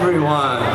everyone.